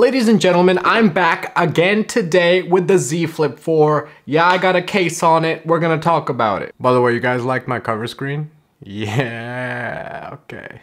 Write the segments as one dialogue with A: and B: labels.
A: Ladies and gentlemen, I'm back again today with the Z Flip 4. Yeah, I got a case on it. We're gonna talk about it. By the way, you guys like my cover screen? Yeah, okay.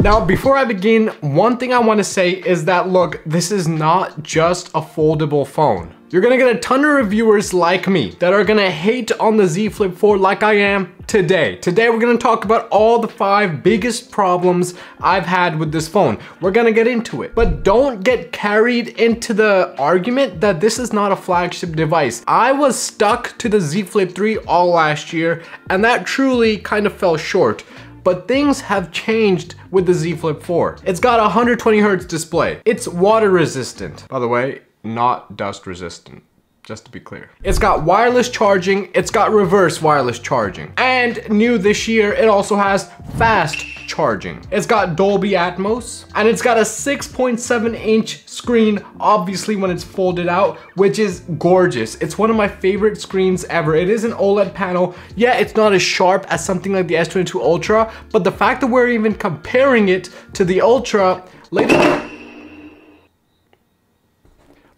A: Now, before I begin, one thing I want to say is that look, this is not just a foldable phone. You're gonna get a ton of reviewers like me that are gonna hate on the Z Flip 4 like I am today. Today we're gonna talk about all the five biggest problems I've had with this phone. We're gonna get into it. But don't get carried into the argument that this is not a flagship device. I was stuck to the Z Flip 3 all last year and that truly kind of fell short but things have changed with the Z Flip 4. It's got a 120 hertz display. It's water resistant. By the way, not dust resistant just to be clear. It's got wireless charging, it's got reverse wireless charging. And new this year, it also has fast charging. It's got Dolby Atmos, and it's got a 6.7 inch screen, obviously when it's folded out, which is gorgeous. It's one of my favorite screens ever. It is an OLED panel. Yeah, it's not as sharp as something like the S22 Ultra, but the fact that we're even comparing it to the Ultra, later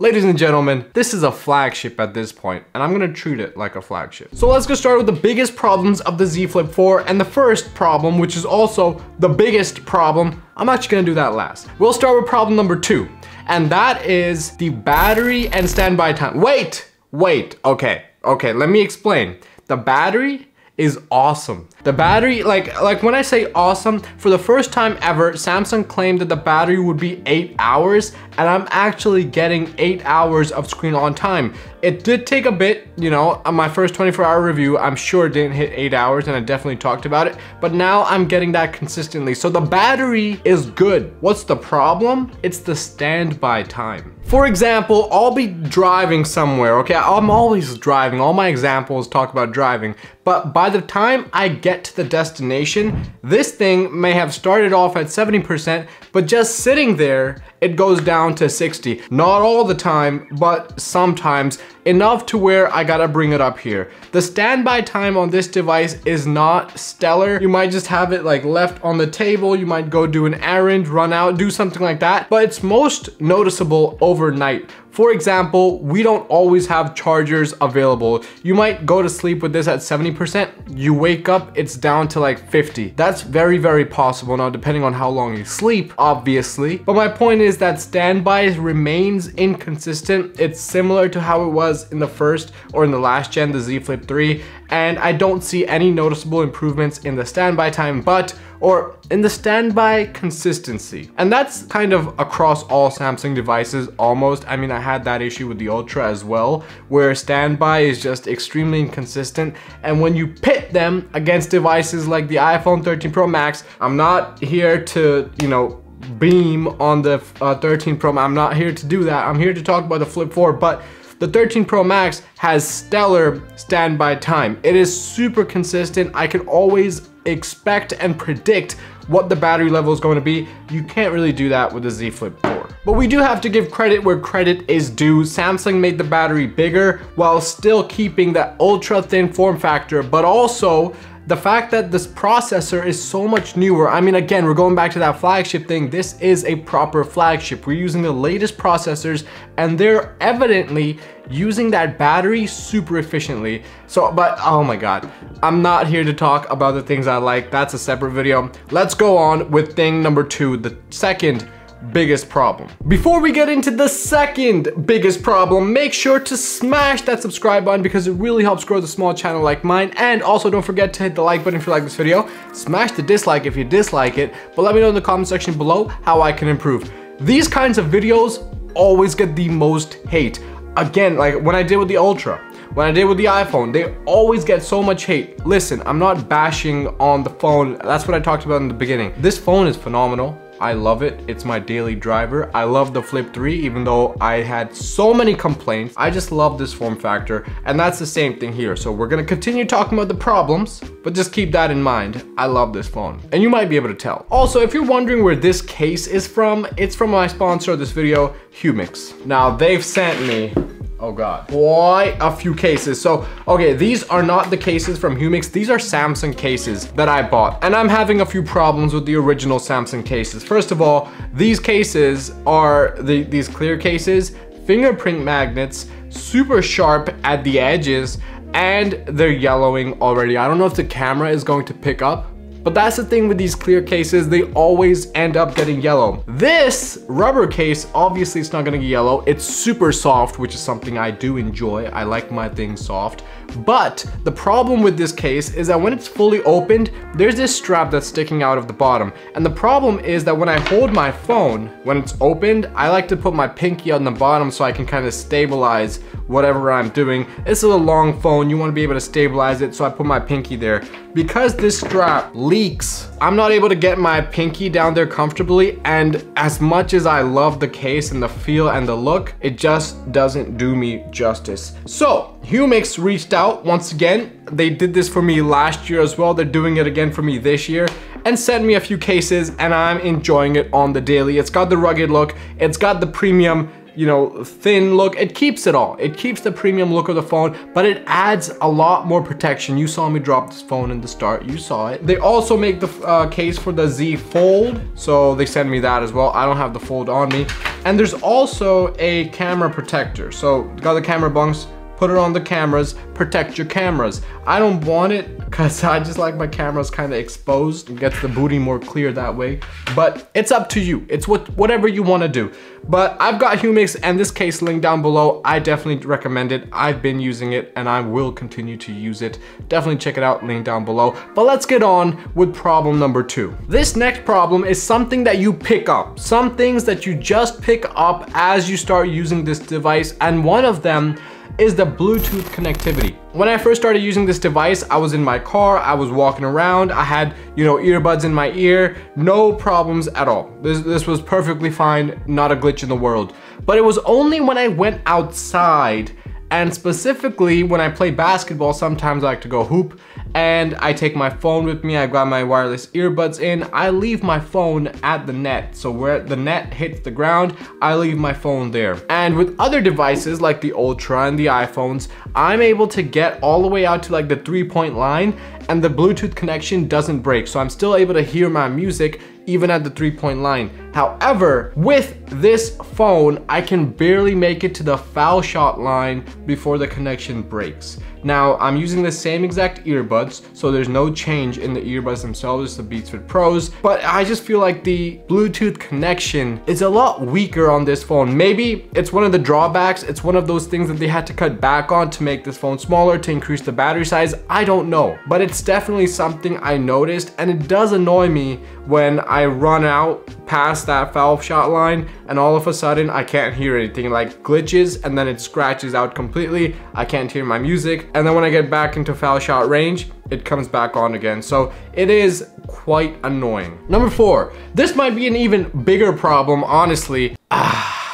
A: Ladies and gentlemen, this is a flagship at this point, and I'm gonna treat it like a flagship. So let's get started with the biggest problems of the Z Flip 4, and the first problem, which is also the biggest problem, I'm actually gonna do that last. We'll start with problem number two, and that is the battery and standby time. Wait, wait, okay, okay, let me explain. The battery is awesome. The battery, like, like when I say awesome, for the first time ever, Samsung claimed that the battery would be eight hours, and I'm actually getting eight hours of screen on time. It did take a bit, you know, on my first 24 hour review, I'm sure it didn't hit eight hours and I definitely talked about it, but now I'm getting that consistently. So the battery is good. What's the problem? It's the standby time. For example, I'll be driving somewhere, okay? I'm always driving. All my examples talk about driving. But by the time I get to the destination, this thing may have started off at 70%, but just sitting there, it goes down to 60. Not all the time, but sometimes enough to where I gotta bring it up here. The standby time on this device is not stellar. You might just have it like left on the table. You might go do an errand, run out, do something like that. But it's most noticeable overnight. For example, we don't always have chargers available. You might go to sleep with this at 70%, you wake up, it's down to like 50. That's very, very possible now, depending on how long you sleep, obviously. But my point is that standby remains inconsistent. It's similar to how it was in the first or in the last gen, the Z Flip 3, and I don't see any noticeable improvements in the standby time, but or in the standby consistency. And that's kind of across all Samsung devices almost. I mean, I had that issue with the Ultra as well, where standby is just extremely inconsistent. And when you pit them against devices like the iPhone 13 Pro Max, I'm not here to, you know, beam on the uh, 13 Pro. I'm not here to do that. I'm here to talk about the Flip 4, but the 13 Pro Max has stellar standby time. It is super consistent. I can always expect and predict what the battery level is going to be. You can't really do that with the Z Flip 4. But we do have to give credit where credit is due. Samsung made the battery bigger while still keeping that ultra thin form factor, but also the fact that this processor is so much newer, I mean, again, we're going back to that flagship thing. This is a proper flagship. We're using the latest processors and they're evidently using that battery super efficiently. So, but oh my God, I'm not here to talk about the things I like. That's a separate video. Let's go on with thing number two, the second biggest problem. Before we get into the second biggest problem, make sure to smash that subscribe button because it really helps grow the small channel like mine. And also don't forget to hit the like button if you like this video. Smash the dislike if you dislike it, but let me know in the comment section below how I can improve. These kinds of videos always get the most hate. Again, like when I did with the Ultra, when I did with the iPhone, they always get so much hate. Listen, I'm not bashing on the phone. That's what I talked about in the beginning. This phone is phenomenal. I love it. It's my daily driver. I love the Flip 3 even though I had so many complaints. I just love this form factor and that's the same thing here. So we're gonna continue talking about the problems, but just keep that in mind. I love this phone and you might be able to tell. Also, if you're wondering where this case is from, it's from my sponsor of this video, Humixx. Now they've sent me oh god, quite a few cases. So, okay, these are not the cases from Humixx. These are Samsung cases that I bought. And I'm having a few problems with the original Samsung cases. First of all, these cases are, the, these clear cases, fingerprint magnets, super sharp at the edges, and they're yellowing already. I don't know if the camera is going to pick up, but that's the thing with these clear cases, they always end up getting yellow. This rubber case, obviously it's not gonna get yellow. It's super soft, which is something I do enjoy. I like my things soft. But the problem with this case is that when it's fully opened, there's this strap that's sticking out of the bottom. And the problem is that when I hold my phone, when it's opened, I like to put my pinky on the bottom so I can kind of stabilize whatever I'm doing. This is a long phone, you wanna be able to stabilize it, so I put my pinky there. Because this strap leaks, I'm not able to get my pinky down there comfortably, and as much as I love the case and the feel and the look, it just doesn't do me justice. So, Humixx reached out once again. They did this for me last year as well. They're doing it again for me this year and sent me a few cases and I'm enjoying it on the daily. It's got the rugged look, it's got the premium you know, thin look. It keeps it all. It keeps the premium look of the phone, but it adds a lot more protection. You saw me drop this phone in the start. You saw it. They also make the uh, case for the Z Fold. So they send me that as well. I don't have the Fold on me. And there's also a camera protector. So got the camera bunks put it on the cameras, protect your cameras. I don't want it because I just like my cameras kind of exposed. It gets the booty more clear that way. But it's up to you. It's what whatever you want to do. But I've got Humixx and this case link down below. I definitely recommend it. I've been using it and I will continue to use it. Definitely check it out, link down below. But let's get on with problem number two. This next problem is something that you pick up. Some things that you just pick up as you start using this device. And one of them is the Bluetooth connectivity. When I first started using this device, I was in my car, I was walking around, I had, you know, earbuds in my ear, no problems at all. This, this was perfectly fine, not a glitch in the world. But it was only when I went outside and specifically when I play basketball, sometimes I like to go hoop and I take my phone with me. I grab my wireless earbuds in. I leave my phone at the net. So where the net hits the ground, I leave my phone there. And with other devices like the Ultra and the iPhones, I'm able to get all the way out to like the three point line and the Bluetooth connection doesn't break. So I'm still able to hear my music even at the three point line. However, with this phone, I can barely make it to the foul shot line before the connection breaks. Now, I'm using the same exact earbuds, so there's no change in the earbuds themselves, the Beats Fit Pros, but I just feel like the Bluetooth connection is a lot weaker on this phone. Maybe it's one of the drawbacks, it's one of those things that they had to cut back on to make this phone smaller, to increase the battery size, I don't know. But it's definitely something I noticed, and it does annoy me when I run out past that foul shot line and all of a sudden I can't hear anything like glitches and then it scratches out completely. I can't hear my music. And then when I get back into foul shot range it comes back on again. So it is quite annoying. Number four this might be an even bigger problem honestly. Ah.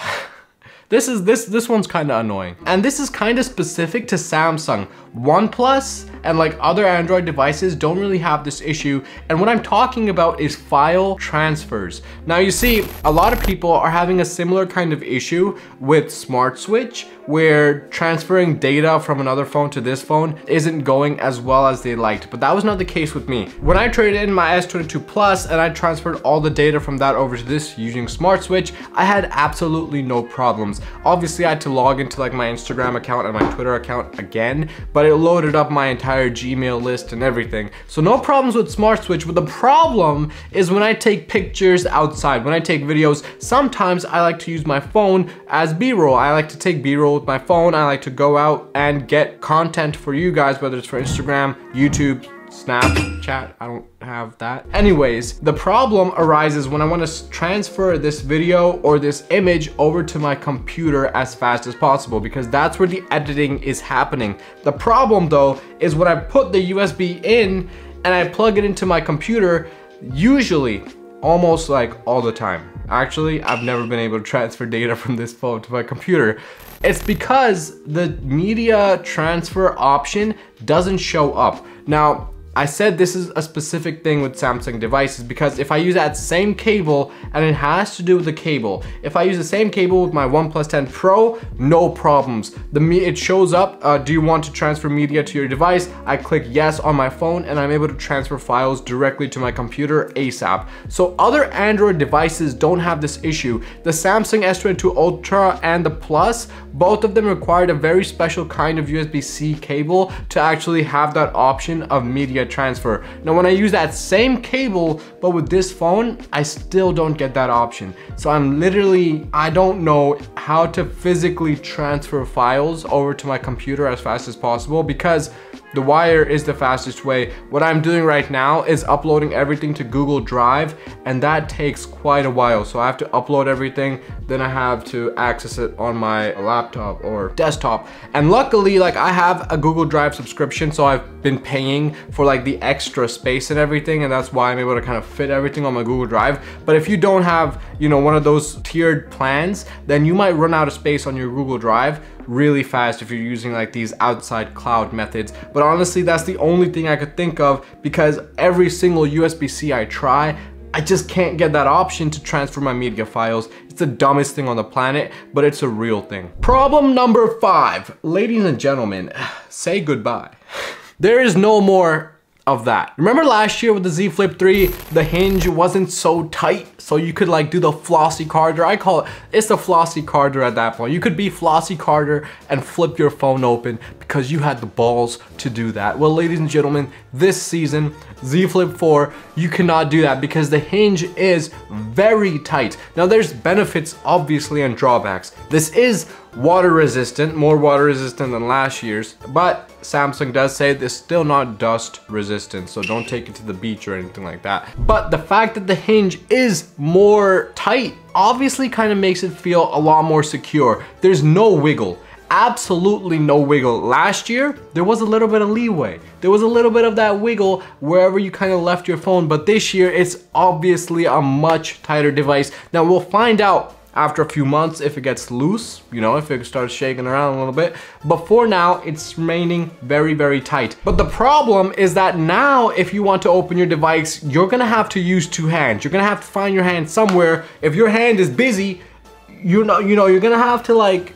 A: This is this this one's kind of annoying. And this is kind of specific to Samsung. OnePlus and like other Android devices don't really have this issue. And what I'm talking about is file transfers. Now you see, a lot of people are having a similar kind of issue with Smart Switch where transferring data from another phone to this phone isn't going as well as they liked, but that was not the case with me. When I traded in my S22 Plus and I transferred all the data from that over to this using Smart Switch, I had absolutely no problems. Obviously I had to log into like my Instagram account and my Twitter account again, but it loaded up my entire Gmail list and everything. So no problems with Smart Switch, but the problem is when I take pictures outside, when I take videos, sometimes I like to use my phone as B-roll. I like to take B-roll with my phone. I like to go out and get content for you guys, whether it's for Instagram, YouTube, Snapchat, I don't have that. Anyways, the problem arises when I want to transfer this video or this image over to my computer as fast as possible because that's where the editing is happening. The problem though is when I put the USB in and I plug it into my computer, usually almost like all the time. Actually, I've never been able to transfer data from this phone to my computer. It's because the media transfer option doesn't show up. Now, I said this is a specific thing with Samsung devices because if I use that same cable and it has to do with the cable. If I use the same cable with my OnePlus 10 Pro, no problems. The me It shows up, uh, do you want to transfer media to your device? I click yes on my phone and I'm able to transfer files directly to my computer ASAP. So other Android devices don't have this issue. The Samsung S22 Ultra and the Plus, both of them required a very special kind of USB-C cable to actually have that option of media transfer. Now when I use that same cable, but with this phone, I still don't get that option. So I'm literally, I don't know how to physically transfer files over to my computer as fast as possible because the wire is the fastest way. What I'm doing right now is uploading everything to Google Drive and that takes quite a while. So I have to upload everything, then I have to access it on my laptop or desktop. And luckily, like I have a Google Drive subscription, so I've been paying for like the extra space and everything and that's why I'm able to kind of fit everything on my Google Drive. But if you don't have, you know, one of those tiered plans, then you might run out of space on your Google Drive really fast if you're using like these outside cloud methods. But honestly, that's the only thing I could think of because every single USB-C I try, I just can't get that option to transfer my media files. It's the dumbest thing on the planet, but it's a real thing. Problem number five, ladies and gentlemen, say goodbye. There is no more of that. Remember last year with the Z Flip 3, the hinge wasn't so tight, so you could like do the flossy Carter. I call it, it's the flossy Carter at that point. You could be flossy Carter and flip your phone open because you had the balls to do that. Well, ladies and gentlemen, this season, Z Flip 4, you cannot do that because the hinge is very tight. Now there's benefits obviously and drawbacks. This is water resistant, more water resistant than last year's, but Samsung does say it's still not dust resistant, so don't take it to the beach or anything like that. But the fact that the hinge is more tight obviously kind of makes it feel a lot more secure. There's no wiggle absolutely no wiggle. Last year, there was a little bit of leeway. There was a little bit of that wiggle wherever you kind of left your phone, but this year it's obviously a much tighter device. Now we'll find out after a few months if it gets loose, you know, if it starts shaking around a little bit. But for now, it's remaining very, very tight. But the problem is that now if you want to open your device, you're gonna have to use two hands. You're gonna have to find your hand somewhere. If your hand is busy, you know, you know, you're gonna have to like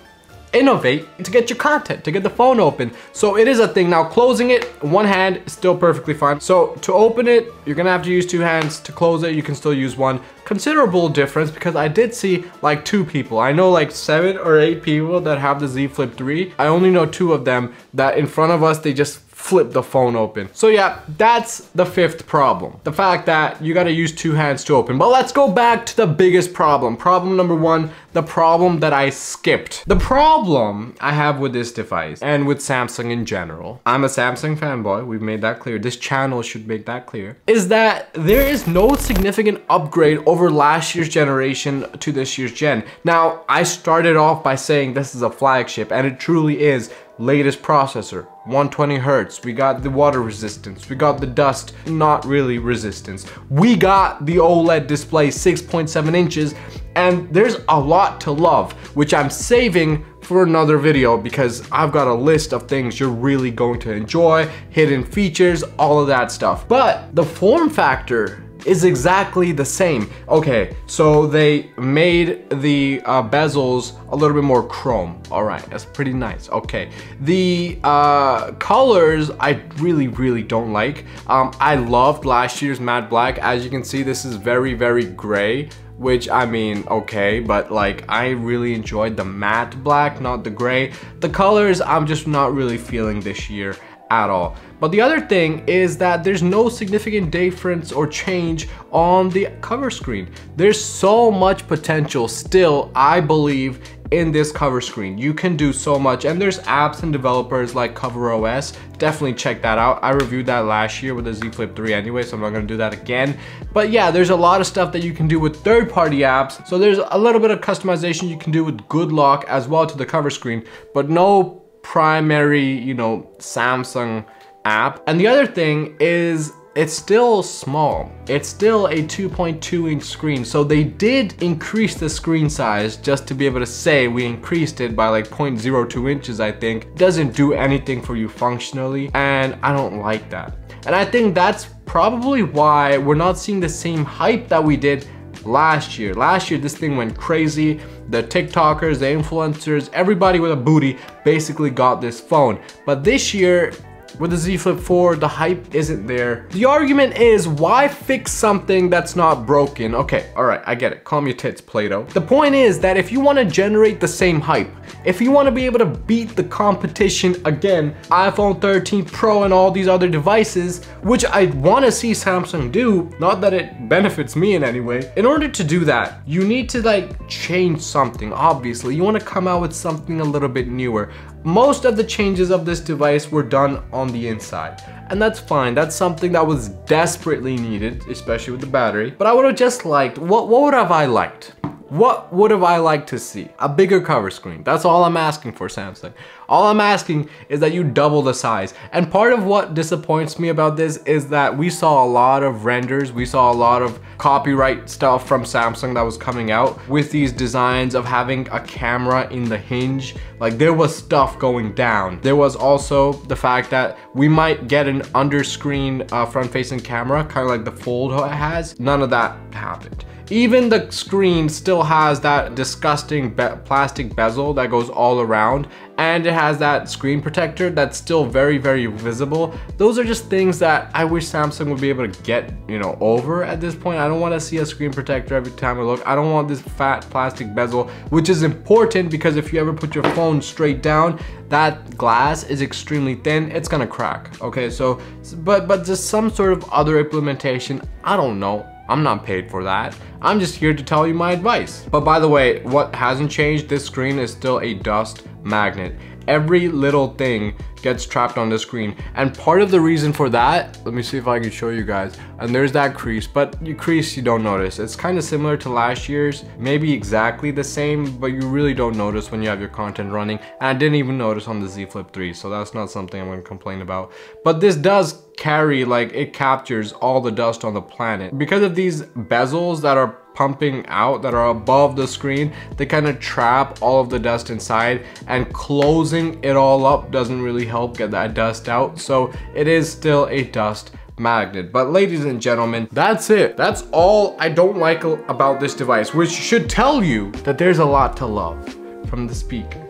A: innovate to get your content, to get the phone open. So it is a thing. Now closing it, one hand is still perfectly fine. So to open it, you're gonna have to use two hands. To close it, you can still use one. Considerable difference because I did see like two people. I know like seven or eight people that have the Z Flip 3. I only know two of them that in front of us, they just flip the phone open. So yeah, that's the fifth problem. The fact that you gotta use two hands to open. But let's go back to the biggest problem. Problem number one, the problem that I skipped. The problem I have with this device and with Samsung in general, I'm a Samsung fanboy, we've made that clear, this channel should make that clear, is that there is no significant upgrade over last year's generation to this year's gen. Now, I started off by saying this is a flagship and it truly is latest processor 120 hertz. We got the water resistance. We got the dust not really resistance. We got the oled display 6.7 inches and there's a lot to love which i'm saving for another video because I've got a list of things you're really going to enjoy, hidden features, all of that stuff. But the form factor is exactly the same. Okay, so they made the uh, bezels a little bit more chrome. All right, that's pretty nice. Okay, the uh, colors I really, really don't like. Um, I loved last year's matte black. As you can see, this is very, very gray which I mean, okay, but like I really enjoyed the matte black, not the gray. The colors I'm just not really feeling this year at all. But the other thing is that there's no significant difference or change on the cover screen. There's so much potential still, I believe, in this cover screen. You can do so much and there's apps and developers like CoverOS. Definitely check that out. I reviewed that last year with the Z Flip 3 anyway, so I'm not gonna do that again. But yeah, there's a lot of stuff that you can do with third-party apps. So there's a little bit of customization you can do with Good Lock as well to the cover screen, but no primary, you know, Samsung app. And the other thing is it's still small. It's still a 2.2 inch screen. So they did increase the screen size just to be able to say we increased it by like 0.02 inches, I think. Doesn't do anything for you functionally. And I don't like that. And I think that's probably why we're not seeing the same hype that we did last year. Last year, this thing went crazy. The TikTokers, the influencers, everybody with a booty basically got this phone. But this year, with the Z Flip 4, the hype isn't there. The argument is, why fix something that's not broken? Okay, all right, I get it. Calm your tits, Play-Doh. The point is that if you wanna generate the same hype, if you wanna be able to beat the competition again, iPhone 13 Pro and all these other devices, which I wanna see Samsung do, not that it benefits me in any way, in order to do that, you need to like change something, obviously. You wanna come out with something a little bit newer. Most of the changes of this device were done on the inside. And that's fine, that's something that was desperately needed, especially with the battery. But I would have just liked, what, what would have I liked? What would have I liked to see? A bigger cover screen. That's all I'm asking for Samsung. All I'm asking is that you double the size. And part of what disappoints me about this is that we saw a lot of renders, we saw a lot of copyright stuff from Samsung that was coming out with these designs of having a camera in the hinge. Like there was stuff going down. There was also the fact that we might get an under-screen uh, front-facing camera, kind of like the Fold has. None of that happened. Even the screen still has that disgusting be plastic bezel that goes all around and it has that screen protector that's still very, very visible. Those are just things that I wish Samsung would be able to get, you know, over at this point. I don't want to see a screen protector every time I look. I don't want this fat plastic bezel, which is important because if you ever put your phone straight down, that glass is extremely thin, it's gonna crack. Okay, so, but, but just some sort of other implementation, I don't know. I'm not paid for that. I'm just here to tell you my advice. But by the way, what hasn't changed, this screen is still a dust magnet. Every little thing gets trapped on the screen. And part of the reason for that, let me see if I can show you guys. And there's that crease, but you crease you don't notice. It's kind of similar to last year's, maybe exactly the same, but you really don't notice when you have your content running. And I didn't even notice on the Z Flip 3, so that's not something I'm gonna complain about. But this does carry, like it captures all the dust on the planet. Because of these bezels that are pumping out that are above the screen, they kind of trap all of the dust inside and closing it all up doesn't really help get that dust out. So it is still a dust magnet. But ladies and gentlemen, that's it. That's all I don't like about this device, which should tell you that there's a lot to love from the speaker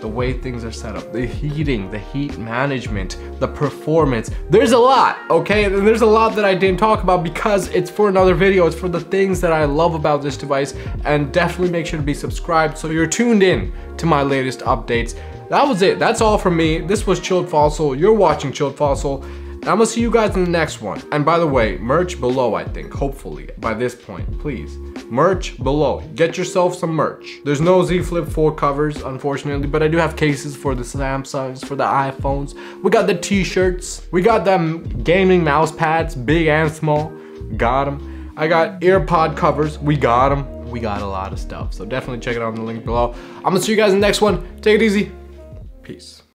A: the way things are set up, the heating, the heat management, the performance. There's a lot, okay? And there's a lot that I didn't talk about because it's for another video. It's for the things that I love about this device. And definitely make sure to be subscribed so you're tuned in to my latest updates. That was it. That's all from me. This was Chilled Fossil. You're watching Chilled Fossil. I'm gonna see you guys in the next one. And by the way, merch below, I think, hopefully, by this point, please. Merch below. Get yourself some merch. There's no Z Flip 4 covers, unfortunately, but I do have cases for the Samsungs, for the iPhones. We got the t-shirts. We got them gaming mouse pads, big and small. Got them. I got earpod covers. We got them. We got a lot of stuff. So definitely check it out in the link below. I'm gonna see you guys in the next one. Take it easy. Peace.